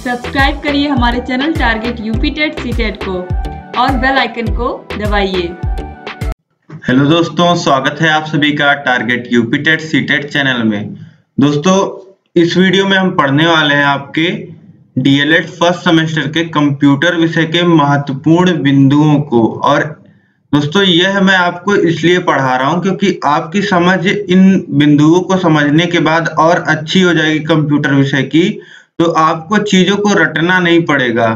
Subscribe करिए हमारे channel target UP TET C TET को और बेल आइकन को दबाइए। हेलो दोस्तों, स्वागत है आप सभी का target UP TET C TET channel में। दोस्तों, इस वीडियो में हम पढ़ने वाले हैं आपके डीएलएड फ़र्स्ट सेमेस्टर के कंप्यूटर विषय के महत्वपूर्ण बिंदुओं को। और दोस्तों, यह मैं आपको इसलिए पढ़ा रहा हूँ क्योंकि आपकी समझ इन बिंदुओं को समझने के बाद और अच्छी हो जाएगी कंप्यूटर विषय की। तो आपको चीज़ों को रटना नहीं पड़ेगा।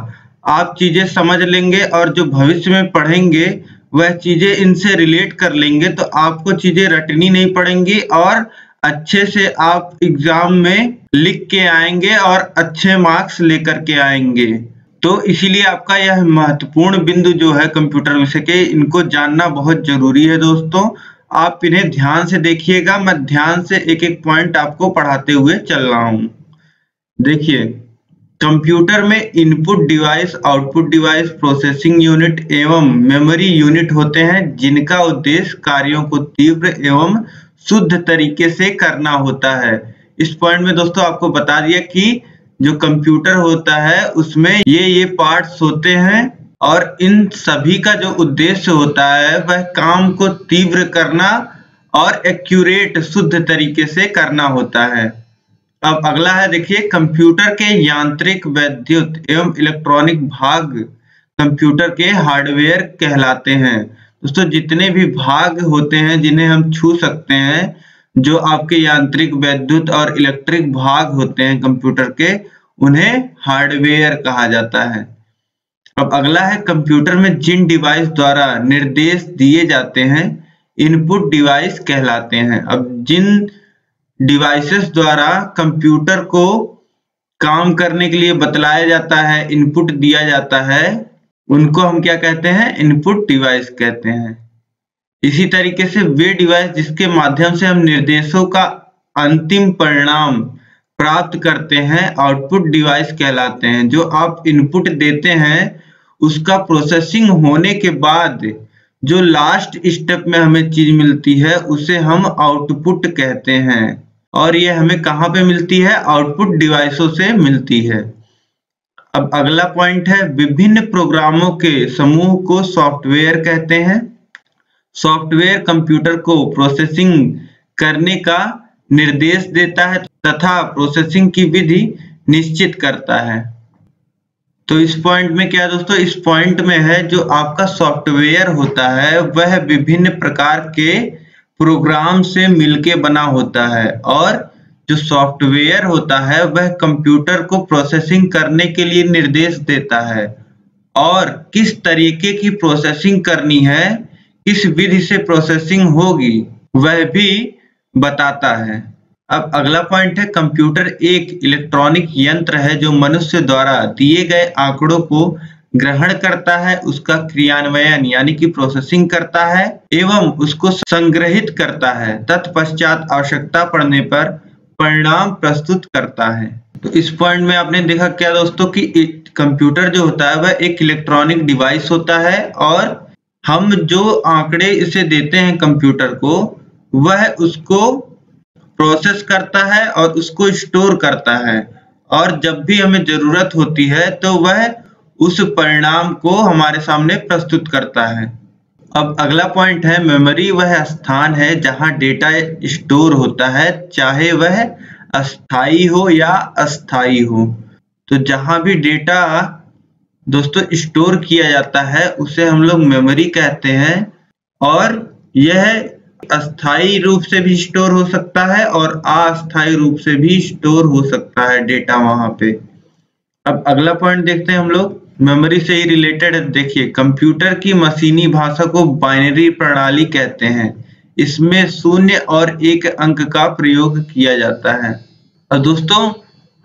आप चीज़ें समझ लेंगे और जो भविष्य में पढ़ेंगे, वह चीज़ें इनसे रिलेट कर लेंगे तो आपको चीज़ें रटनी नहीं पड़ेंगी और अच्छे से आप एग्ज़ाम में लिख के आएँगे और अच्छे मार्क्स लेकर के आएँगे। तो इसीलिए आपका यह महत्वपूर्ण बिंदु जो है कंप्यूटर विषय के, इनको जानना बहुत ज़रूरी है दोस्तों। आप इन्हें ध्यान से देखिएगा। मैं ध्यान से एक एक पॉइंट आपको पढ़ाते हुए चल रहा हूँ। देखिए, कंप्यूटर में input device, output device, processing unit एवं मेमोरी यूनिट होते हैं, जिनका उद्देश्य कार्यों को तीव्र एवं शुद्ध तरीके से करना होता है। इस पॉइंट में दोस्तों आपको बता दिया कि जो कंप्यूटर होता है, उसमें ये ये पार्ट्स होते हैं और इन सभी का जो उद्देश्य होता है, वह काम को तीव्र करना और एक्यूरेट शुद्ध तरीके से करना होता है। अब अगला है, देखिए, कंप्यूटर के यांत्रिक वैद्युत एवं इलेक्ट्रॉनिक भाग कंप्यूटर के हार्डवेयर कहलाते हैं। दोस्तों, जितने भी भाग होते हैं, जिन्हें हम छू सकते हैं, जो आपके यांत्रिक वैद्युत और इलेक्ट्रिक भाग होते हैं कंप्यूटर के, उन्हें हार्डवेयर कहा जाता है। अब अगला है, कंप्यूटर में जिन डिवाइस द्वारा निर्देश दिए जाते हैं, इनपुट डिवाइस कहलाते हैं। अब जिन डिवाइसेस द्वारा कंप्यूटर को काम करने के लिए बतलाया जाता है, इनपुट दिया जाता है, उनको हम क्या कहते हैं? इनपुट डिवाइस कहते हैं। इसी तरीके से वे डिवाइस जिसके माध्यम से हम निर्देशों का अंतिम परिणाम प्राप्त करते हैं, आउटपुट डिवाइस कहलाते हैं। जो आप इनपुट देते हैं, उसका प्रोसेसिंग होने के बाद जो लास्ट स्टेप में हमें चीज़ मिलती है, उसे हम आउटपुट कहते हैं। और ये हमें कहाँ पे मिलती है? आउटपुट डिवाइसों से मिलती है। अब अगला पॉइंट है, विभिन्न प्रोग्रामों के समूह को सॉफ्टवेयर कहते हैं। सॉफ्टवेयर कंप्यूटर को प्रोसेसिंग करने का निर्देश देता है तथा प्रोसेसिंग की विधि निश्चित करता है। तो इस पॉइंट में क्या दोस्तों? इस पॉइंट में है जो आपका सॉफ्टवेयर होता है, वह विभिन्न प्रकार के प्रोग्राम से मिलके बना होता है और जो सॉफ्टवेयर होता है, वह कंप्यूटर को प्रोसेसिंग करने के लिए निर्देश देता है। और किस तरीके की प्रोसेसिंग करनी है, किस विधि से प्रोसेसिंग होगी, वह भी बताता है। अब अगला पॉइंट है कंप्यूटर एक इलेक्ट्रॉनिक यंत्र है जो मनुष्य द्वारा दिए गए आंकड़ों को ग्रहण करता है, उसका क्रियान्वयन यानी कि प्रोसेसिंग करता है एवं उसको संग्रहित करता है, तत्पश्चात आवश्यकता पड़ने पर परिणाम प्रस्तुत करता है। तो इस पॉइंट में आपने देखा क्या दोस्तों कि कंप्यूटर जो होता है, वह एक इलेक्ट्रॉनिक डिवाइस होता है और हम जो आंकड़े इसे देते हैं कंप्यूटर को, वह उसको प्रोसेस करता है और उसको स्टोर करता है। और जब भी हमें ज़रूरत होती है तो वह उस परिणाम को हमारे सामने प्रस्तुत करता है। अब अगला पॉइंट है मेमोरी वह स्थान है जहाँ डेटा स्टोर होता है, चाहे वह अस्थाई हो या अस्थाई हो। तो जहाँ भी डेटा दोस्तों स्टोर किया जाता है, उसे हम लोग मेमोरी कहते हैं। और यह अस्थाई रूप से भी स्टोर हो सकता है और अस्थाई रूप से भी स्टोर हो सकता है डेटा वहाँ पे। अब अगला पॉइंट देखते हैं हम लोग। मेमोरी से ही रिलेटेड देखिए, कंप्यूटर की मशीनी भाषा को बाइनरी प्रणाली कहते हैं। इसमें शून्य और एक अंक का प्रयोग किया जाता है। और दोस्तों,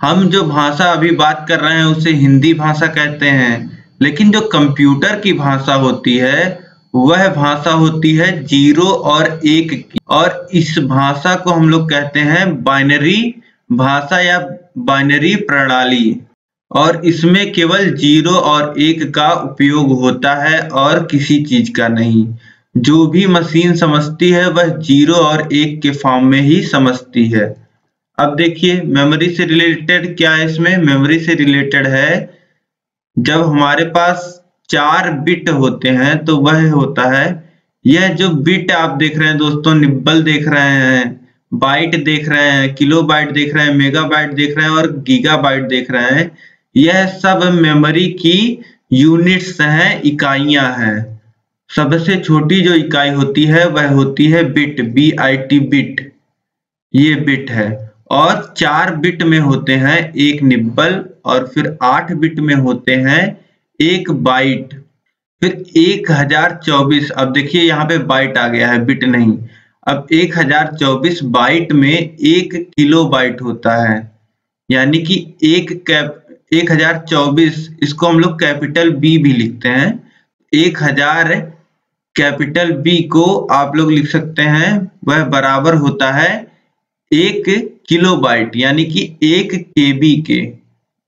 हम जो भाषा अभी बात कर रहे हैं, उसे हिंदी भाषा कहते हैं। लेकिन जो कंप्यूटर की भाषा होती है वह भाषा होती है ज़ीरो और एक की। और इस भाषा को हम लोग कहते हैं बाइनरी भाषा या बाइनरी प्रणाली। और इसमें केवल ज़ीरो और एक का उपयोग होता है और किसी चीज़ का नहीं। जो भी मशीन समझती है, वह ज़ीरो और एक के फॉर्म में ही समझती है। अब देखिए, मेमोरी से रिलेटेड क्या है इसमें? मेमोरी से रिलेटेड है, जब हमारे पास चार बिट होते हैं तो वह होता है, यह जो बिट आप देख रहे हैं दोस्तों, निब्बल देख रहे हैं, बाइट देख रहे हैं किलो बाइट देख रहे हैं मेगा बाइट देख रहे हैं और गीगा बाइट देख रहे हैं, यह सब मेमोरी की यूनिट्स हैं, इकाइयाँ हैं। सबसे छोटी जो इकाई होती है, वह होती है bit B I T bit. ये बिट है। और चार बिट में होते हैं, एक निब्बल और फिर आठ बिट में होते हैं एक बाइट फिर एक हज़ार चौबीस, अब देखिए यहाँ पे बाइट आ गया है बिट नहीं। अब एक हज़ार चौबीस बाइट में एक किलो बाइट होता है, यानी कि एक कैप एक हज़ार चौबीस, इसको हम लोग कैपिटल बी भी लिखते हैं। एक हज़ार कैपिटल बी को आप लोग लिख सकते हैं, वह बराबर होता है एक किलो बाइट यानी कि एक केबी के।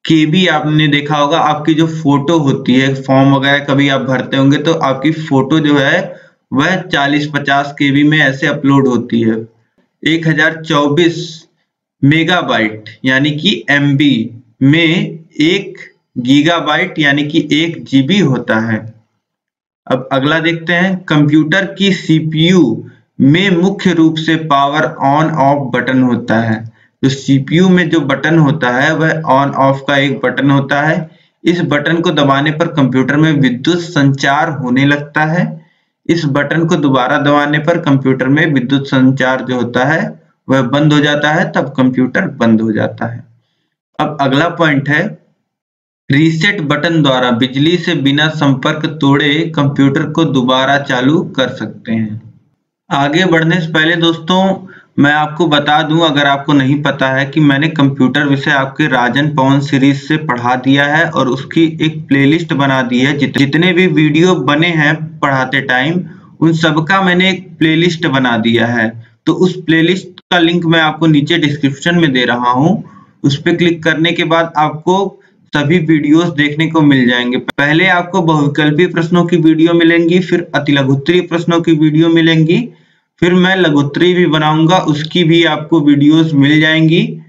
केबी आपने देखा होगा, आपकी जो फ़ोटो होती है फॉर्म वगैरह कभी आप भरते होंगे तो आपकी फ़ोटो जो है, वह 40-50 केबी में ऐसे अपलोड होती है। 1024 मेगाबाइट यानी कि एमबी में एक गीगाबाइट यानी कि एक जीबी होता है। अब अगला देखते हैं कंप्यूटर की सीपीयू में मुख्य रूप से पावर ऑन ऑफ़ बटन होता है। जो सीपीयू में जो बटन होता है, वह ऑन ऑफ़ का एक बटन होता है। इस बटन को दबाने पर कंप्यूटर में विद्युत संचार होने लगता है। इस बटन को दोबारा दबाने पर कंप्यूटर में विद्युत संचार जो होता है, वह बंद हो जाता है। तब कंप्यूटर बंद हो जाता है। अब अगला पॉइंट है रीसेट बटन द्वारा बिजली से बिना संपर्क तोड़े कंप्यूटर को दोबारा चालू कर सकते हैं। आगे बढ़ने से पहले दोस्तों मैं आपको बता दूँ, अगर आपको नहीं पता है कि मैंने कंप्यूटर विषय आपके राजन पवन सीरीज़ से पढ़ा दिया है और उसकी एक प्लेलिस्ट बना दी है जितने भी वीडियो बने हैं पढ़ाते टाइम उन सबका मैंने एक प्लेलिस्ट बना दिया है। तो उस प्लेलिस्ट का लिंक मैं आपको नीचे डिस्क्रिप्शन में दे रहा हूँ। उस पर क्लिक करने के बाद आपको सभी वीडियोस देखने को मिल जाएँगे। पहले आपको बहुविकल्पी प्रश्नों की वीडियो मिलेंगी, फिर अतिलघुत्री प्रश्नों की वीडियो मिलेंगी फिर मैं लघुत्री भी बनाऊँगा, उसकी भी आपको वीडियोस मिल जाएँगी।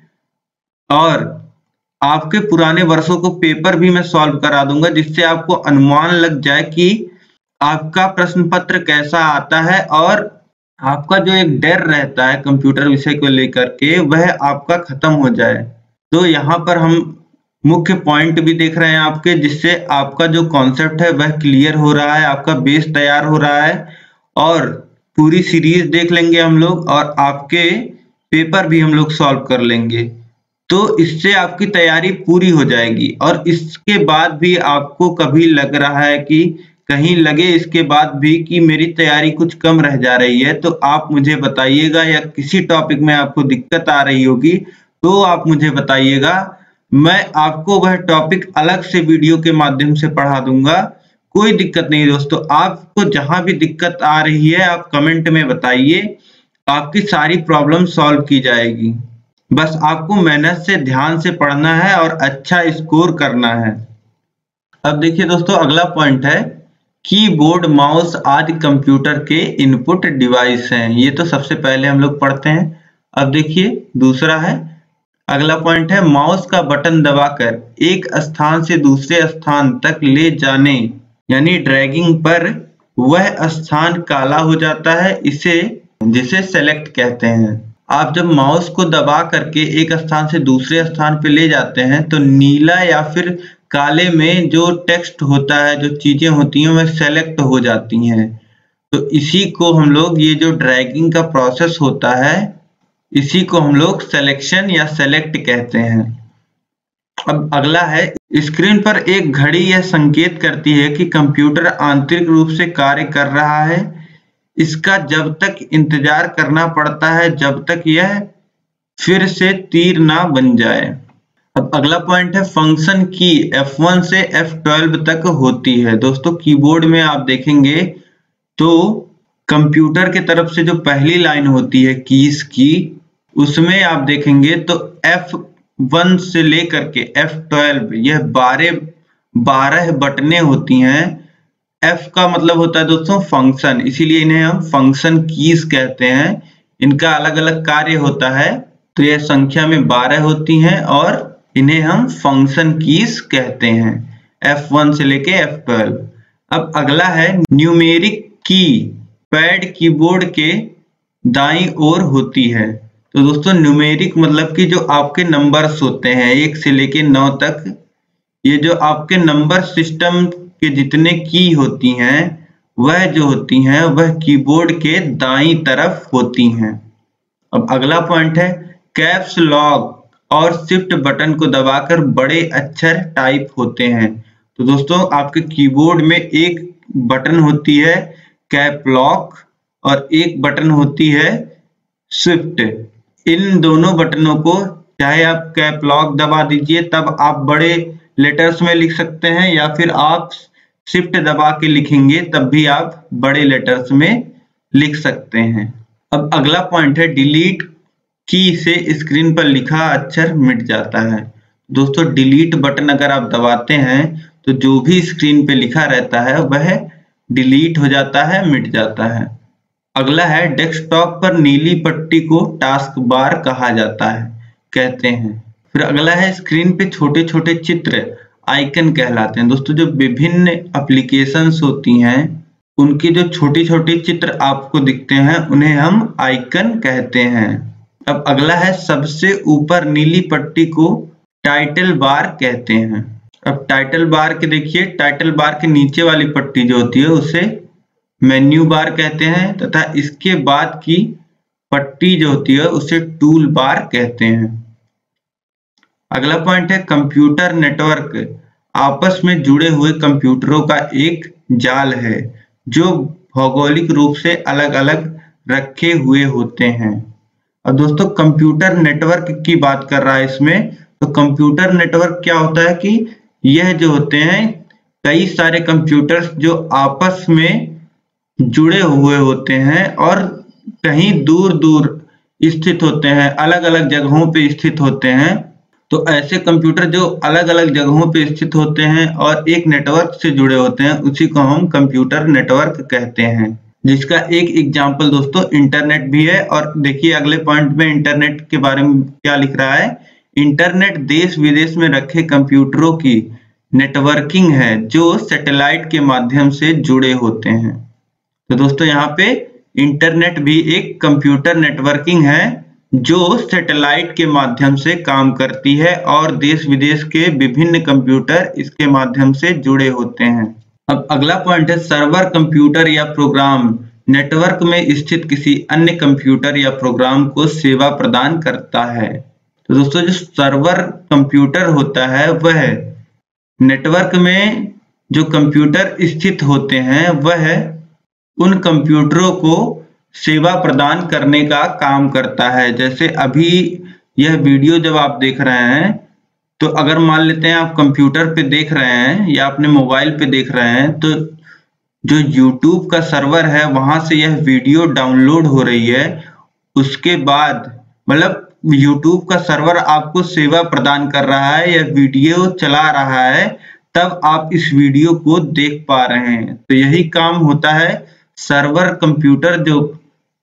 और आपके पुराने वर्षों को पेपर भी मैं सॉल्व करा दूँगा, जिससे आपको अनुमान लग जाए कि आपका प्रश्न पत्र कैसा आता है और आपका जो एक डर रहता है कंप्यूटर विषय को लेकर के, वह आपका खत्म हो जाए। तो यहाँ पर हम मुख्य पॉइंट भी देख रहे हैं आपके, जिससे आपका जो कॉन्सेप्ट है, वह क्लियर हो रहा है, आपका बेस तैयार हो रहा है। और पूरी सीरीज़ देख लेंगे हम लोग और आपके पेपर भी हम लोग सॉल्व कर लेंगे। तो इससे आपकी तैयारी पूरी हो जाएगी और इसके बाद भी आपको कभी लग रहा है कि कहीं लगे इसके बाद भी कि मेरी तैयारी कुछ कम रह जा रही है तो आप मुझे बताइएगा या किसी टॉपिक में आपको दिक्कत आ रही होगी तो आप मुझे बताइएगा। मैं आपको वह टॉपिक अलग से वीडियो के माध्यम से पढ़ा दूँगा। कोई दिक्कत नहीं दोस्तों। आपको जहाँ भी दिक्कत आ रही है, आप कमेंट में बताइए, आपकी सारी प्रॉब्लम सॉल्व की जाएगी। बस आपको मेहनत से, ध्यान से पढ़ना है और अच्छा स्कोर करना है। अब देखिए दोस्तों, अगला पॉइंट है कीबोर्ड माउस आदि कंप्यूटर के इनपुट डिवाइस हैं। ये तो सबसे पहले हम लोग पढ़ते हैं। अब देखिए, दूसरा है, अगला पॉइंट है माउस का बटन दबाकर एक स्थान से दूसरे स्थान तक ले जाने। यानी ड्रैगिंग पर वह स्थान काला हो जाता है, इसे, जिसे सेलेक्ट कहते हैं। आप जब माउस को दबा करके एक स्थान से दूसरे स्थान पर ले जाते हैं तो नीला या फिर काले में जो टेक्स्ट होता है, जो चीज़ें होती हैं, वह सेलेक्ट हो जाती हैं। तो इसी को हम लोग, ये जो ड्रैगिंग का प्रोसेस होता है, इसी को हम लोग सेलेक्शन या सेलेक्ट कहते हैं। अब अगला है, स्क्रीन पर एक घड़ी यह संकेत करती है कि कंप्यूटर आंतरिक रूप से कार्य कर रहा है। इसका जब तक इंतज़ार करना पड़ता है, जब तक यह फिर से तीर ना बन जाए। अब अगला पॉइंट है फ़ंक्शन की F1 से F12 तक होती है। दोस्तों कीबोर्ड में आप देखेंगे तो कंप्यूटर के तरफ़ से जो पहली लाइन होती है कीज की, उसमें आप देखेंगे तो F वन से लेकर के एफ़ ट्वेल्व यह बारह बारह बटने होती हैं। एफ़ का मतलब होता है दोस्तों फ़ंक्शन इसीलिए इन्हें हम फ़ंक्शन कीज कहते हैं। इनका अलग अलग कार्य होता है तो यह संख्या में बारह होती हैं और इन्हें हम फ़ंक्शन कीज कहते हैं। F1 से लेके F12 अब अगला है न्यूमेरिक की पैड कीबोर्ड के दाई ओर होती है। तो दोस्तों न्यूमेरिक मतलब कि जो आपके नंबर्स होते हैं, एक से लेके नौ तक, ये जो आपके नंबर सिस्टम के जितने की होती हैं, वह जो होती हैं, वह कीबोर्ड के दाई तरफ़ होती हैं। अब अगला पॉइंट है कैप्स लॉक और शिफ्ट बटन को दबाकर बड़े अक्षर टाइप होते हैं। तो दोस्तों, आपके कीबोर्ड में एक बटन होती है कैप लॉक और एक बटन होती है स्विफ्ट इन दोनों बटनों को, चाहे आप कैप लॉक दबा दीजिए, तब आप बड़े लेटर्स में लिख सकते हैं, या फिर आप शिफ्ट दबा के लिखेंगे, तब भी आप बड़े लेटर्स में लिख सकते हैं। अब अगला पॉइंट है डिलीट की से स्क्रीन पर लिखा अक्षर मिट जाता है। दोस्तों डिलीट बटन अगर आप दबाते हैं तो जो भी स्क्रीन पे लिखा रहता है, वह डिलीट हो जाता है, मिट जाता है। अगला है, डेस्कटॉप पर नीली पट्टी को टास्क बार कहा जाता है, कहते हैं। फिर अगला है, स्क्रीन पे छोटे छोटे चित्र, आइकन कहलाते हैं। दोस्तों, जो विभिन्न एप्लीकेशंस होती हैं, उनके जो छोटे छोटे चित्र आपको दिखते हैं, उन्हें हम आइकन कहते हैं। अब अगला है, सबसे ऊपर नीली पट्टी को टाइटल बार कहते हैं। अब टाइटल बार के देखिए, टाइटल बार के नीचे वाली पट्टी जो होती है, उसे मेन्यू बार कहते हैं तथा इसके बाद की पट्टी जो होती है, उसे टूल बार कहते हैं। अगला पॉइंट है कंप्यूटर नेटवर्क आपस में जुड़े हुए कंप्यूटरों का एक जाल है, जो भौगोलिक रूप से अलग अलग रखे हुए होते हैं। अब दोस्तों कंप्यूटर नेटवर्क की बात कर रहा है इसमें तो कंप्यूटर नेटवर्क क्या होता है कि यह जो होते हैं, कई सारे कंप्यूटर्स जो आपस में जुड़े हुए होते हैं और कहीं दूर दूर स्थित होते हैं अलग अलग जगहों पे स्थित होते हैं। तो ऐसे कंप्यूटर जो अलग अलग जगहों पे स्थित होते हैं और एक नेटवर्क से जुड़े होते हैं, उसी को हम कंप्यूटर नेटवर्क कहते हैं। जिसका एक एग्ज़ाम्पल दोस्तों, इंटरनेट भी है और देखिए अगले पॉइंट में इंटरनेट के बारे में क्या लिख रहा है? इंटरनेट देश विदेश में रखे कंप्यूटरों की नेटवर्किंग है, जो सैटेलाइट के माध्यम से जुड़े होते हैं। तो दोस्तों यहाँ पे इंटरनेट भी एक कंप्यूटर नेटवर्किंग है, जो सैटेलाइट के माध्यम से काम करती है और देश विदेश के विभिन्न कंप्यूटर इसके माध्यम से जुड़े होते हैं। अब अगला पॉइंट है सर्वर कंप्यूटर या प्रोग्राम नेटवर्क में स्थित किसी अन्य कंप्यूटर या प्रोग्राम को सेवा प्रदान करता है। तो दोस्तों जो सर्वर कंप्यूटर होता है, वह नेटवर्क में जो कंप्यूटर स्थित होते हैं, वह उन कंप्यूटरों को सेवा प्रदान करने का काम करता है। जैसे अभी यह वीडियो जब आप देख रहे हैं तो अगर मान लेते हैं आप कंप्यूटर पे देख रहे हैं या अपने मोबाइल पे देख रहे हैं तो जो YouTube का सर्वर है, वहाँ से यह वीडियो डाउनलोड हो रही है। उसके बाद मतलब YouTube का सर्वर आपको सेवा प्रदान कर रहा है या वीडियो चला रहा है, तब आप इस वीडियो को देख पा रहे हैं। तो यही काम होता है। सर्वर कंप्यूटर जो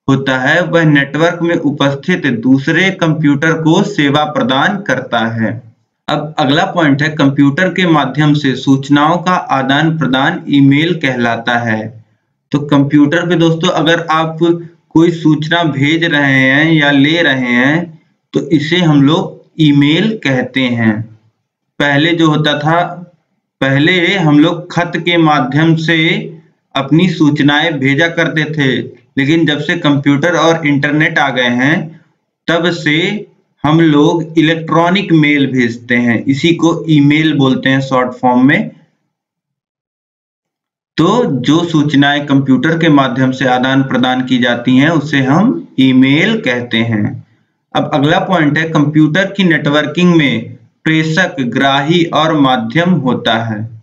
होता है, वह नेटवर्क में उपस्थित दूसरे कंप्यूटर को सेवा प्रदान करता है। अब अगला पॉइंट है, कंप्यूटर के माध्यम से सूचनाओं का आदान प्रदान ईमेल कहलाता है। तो कंप्यूटर पे दोस्तों, अगर आप कोई सूचना भेज रहे हैं या ले रहे हैं तो इसे हम लोग ईमेल कहते हैं। पहले जो होता था, पहले हम लोग खत के माध्यम से अपनी सूचनाएँ भेजा करते थे। लेकिन जब से कंप्यूटर और इंटरनेट आ गए हैं, तब से हम लोग इलेक्ट्रॉनिक मेल भेजते हैं। इसी को ईमेल बोलते हैं शॉर्ट फॉर्म में। तो जो सूचनाएँ कंप्यूटर के माध्यम से आदान प्रदान की जाती हैं, उसे हम ईमेल कहते हैं। अब अगला पॉइंट है, कंप्यूटर की नेटवर्किंग में प्रेषक, ग्राही और माध्यम होता है।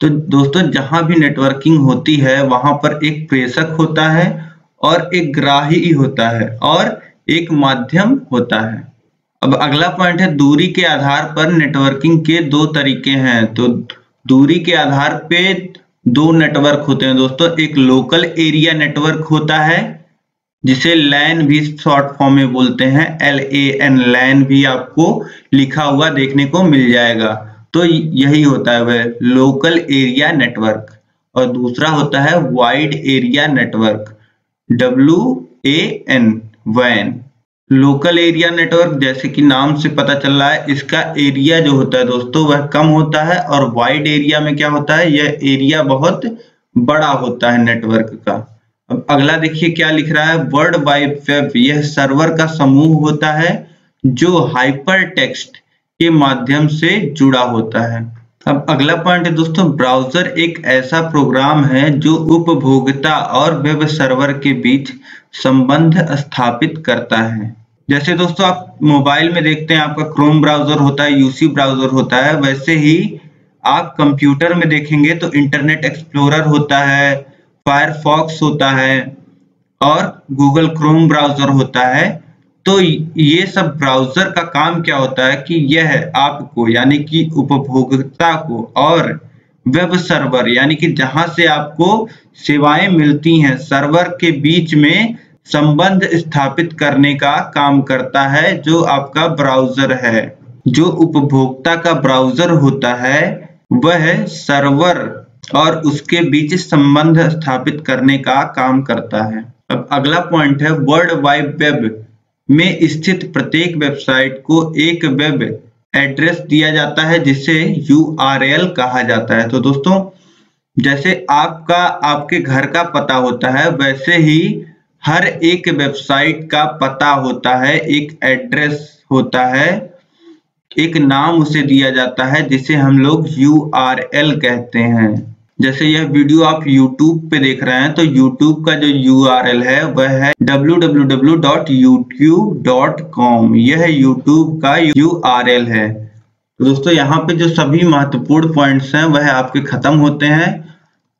तो दोस्तों, जहाँ भी नेटवर्किंग होती है, वहाँ पर एक प्रेषक होता है और एक ग्राही होता है और एक माध्यम होता है। अब अगला पॉइंट है, दूरी के आधार पर नेटवर्किंग के दो तरीके हैं। तो दूरी के आधार पे दो नेटवर्क होते हैं दोस्तों। एक लोकल एरिया नेटवर्क होता है, जिसे लैन भी शॉर्ट फॉर्म में बोलते हैं। एल ए एन लैन भी आपको लिखा हुआ देखने को मिल जाएगा। तो यही होता है वह लोकल एरिया नेटवर्क और दूसरा होता है wide area network W A N van local area network जैसे कि नाम से पता चल रहा है, इसका एरिया जो होता है दोस्तों, वह कम होता है और वाइड एरिया में क्या होता है, यह एरिया बहुत बड़ा होता है नेटवर्क का। अब अगला देखिए क्या लिख रहा है वर्ल्ड वाइड वेब यह सर्वर का समूह होता है जो हाइपर टेक्स्ट के माध्यम से जुड़ा होता है। अब अगला पॉइंट है दोस्तों ब्राउज़र एक ऐसा प्रोग्राम है जो उपभोक्ता और वेब सर्वर के बीच संबंध स्थापित करता है। जैसे दोस्तों, आप मोबाइल में देखते हैं, आपका क्रोम ब्राउज़र होता है यूसी ब्राउज़र होता है, वैसे ही आप कंप्यूटर में देखेंगे तो इंटरनेट एक्सप्लोरर होता है फायरफॉक्स होता है और गूगल क्रोम ब्राउज़र होता है। तो ये सब ब्राउज़र का काम क्या होता है कि यह आपको, यानी कि उपभोक्ता को और वेब सर्वर यानी कि जहाँ से आपको सेवाएँ मिलती हैं सर्वर के बीच में संबंध स्थापित करने का काम करता है, जो आपका ब्राउज़र है। जो उपभोक्ता का ब्राउज़र होता है, वह सर्वर और उसके बीच संबंध स्थापित करने का काम करता है। अब अगला पॉइंट है वर्ल्ड वाइड वेब में स्थित प्रत्येक वेबसाइट को एक वेब एड्रेस दिया जाता है, जिसे यूआरएल कहा जाता है। तो दोस्तों, जैसे आपका, आपके घर का पता होता है, वैसे ही हर एक वेबसाइट का पता होता है, एक एड्रेस होता है, एक नाम उसे दिया जाता है, जिसे हम लोग यूआरएल कहते हैं। जैसे यह वीडियो आप YouTube पे देख रहे हैं तो YouTube का जो URL है, वह है www.youtube.com यह YouTube का URL है। तो दोस्तों, यहाँ पे जो सभी महत्वपूर्ण पॉइंट्स हैं, वह आपके खत्म होते हैं।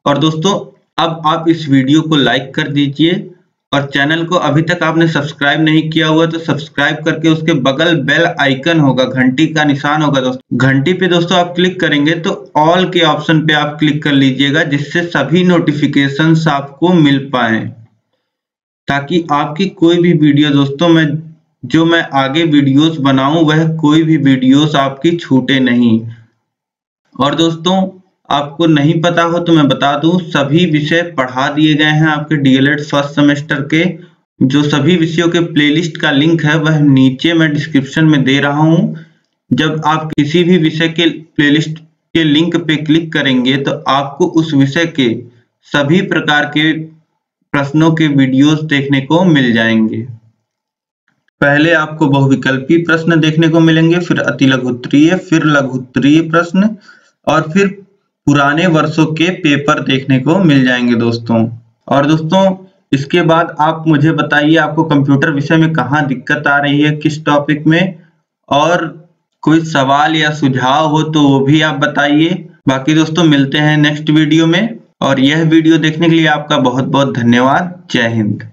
और दोस्तों, अब आप इस वीडियो को लाइक कर दीजिए। और चैनल को अभी तक आपने सब्सक्राइब नहीं किया हुआ तो सब्सक्राइब करके उसके बगल बेल आइकन होगा, घंटी का निशान होगा दोस्तों। घंटी पे दोस्तों आप क्लिक करेंगे तो ऑल के ऑप्शन पे आप क्लिक कर लीजिएगा, जिससे सभी नोटिफिकेशन आपको मिल पाए। ताकि आपकी कोई भी वीडियो दोस्तों में, जो मैं आगे वीडियोस बनाऊँ, वह कोई भी वीडियोस आपकी छूटे नहीं। और दोस्तों आपको नहीं पता हो तो मैं बता दूँ, सभी विषय पढ़ा दिए गए हैं आपके डीएलएड फ़र्स्ट सेमेस्टर के। जो सभी विषयों के प्लेलिस्ट का लिंक है, वह नीचे मैं डिस्क्रिप्शन में दे रहा हूँ। जब आप किसी भी विषय के प्लेलिस्ट के लिंक पे क्लिक करेंगे तो आपको उस विषय के सभी प्रकार के प्रश्नों के वीडियोस देखने को मिल जाएँगे। पहले आपको बहुविकल्पी प्रश्न देखने को मिलेंगे, फिर अति लघुत्तरीय फिर लघुत्तरीय प्रश्न, और फिर पुराने वर्षों के पेपर देखने को मिल जाएँगे दोस्तों। और दोस्तों, इसके बाद आप मुझे बताइए, आपको कंप्यूटर विषय में कहाँ दिक्कत आ रही है, किस टॉपिक में? और कोई सवाल या सुझाव हो तो वो भी आप बताइए। बाकी दोस्तों, मिलते हैं नेक्स्ट वीडियो में। और यह वीडियो देखने के लिए आपका बहुत बहुत धन्यवाद। जय हिंद।